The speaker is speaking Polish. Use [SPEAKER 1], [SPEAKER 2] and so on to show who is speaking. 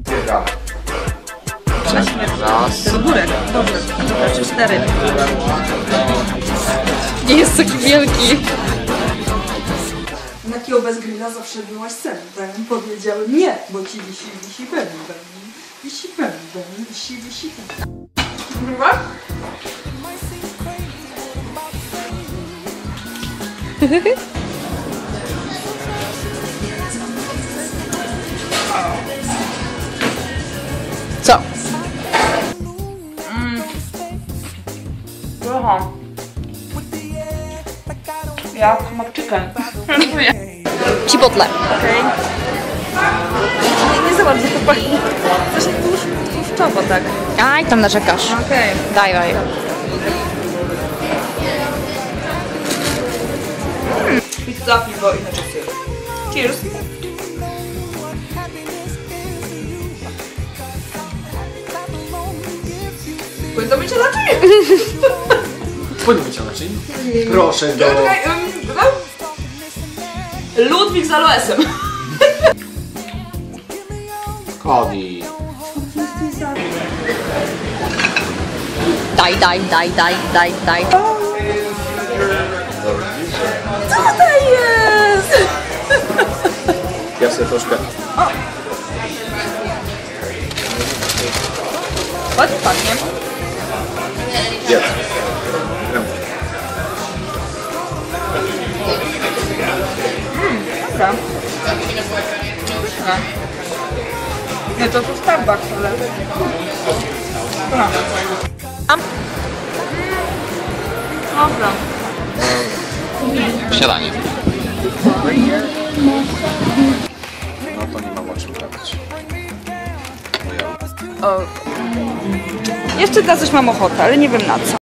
[SPEAKER 1] Biega.
[SPEAKER 2] Raz.
[SPEAKER 3] Ten górek. Dobrze. Dobra, trzy, cztery.
[SPEAKER 4] Nie jest taki wielki.
[SPEAKER 3] Na kieł bez grilla zawsze byłaś sentem. Powiedziałem nie, bo ci wisi, wisi bęben. Wisi bęben, wisi, wisi bęben. Chyba?
[SPEAKER 4] Co?
[SPEAKER 3] Kocham. Ja mam chicken.
[SPEAKER 4] Chipotle.
[SPEAKER 3] Okej. Nie, nie za bardzo to pachnie. Właśnie tłuszcz, tłuszczowo tak.
[SPEAKER 4] Aj, tam narzekasz.
[SPEAKER 3] Okej.
[SPEAKER 4] Daj, daj.
[SPEAKER 3] Pizza, piwo i naczosy. Cheers. Inaczej.
[SPEAKER 1] Powinno być inaczej. Proszę do...
[SPEAKER 3] Czekaj, um, no. Ludwik z aloesem.
[SPEAKER 1] Cody.
[SPEAKER 4] Daj, daj, daj, daj, daj, daj.
[SPEAKER 3] Co to jest?
[SPEAKER 1] Ja sobie troszkę...
[SPEAKER 3] Ładnie pachnie. Dobra. Pyszne. Nie, to tu Starbucks, ale... Dobra.
[SPEAKER 2] Śniadanie.
[SPEAKER 1] No to nie mam o czym gadać.
[SPEAKER 3] O. Jeszcze na coś mam ochotę, ale nie wiem na co.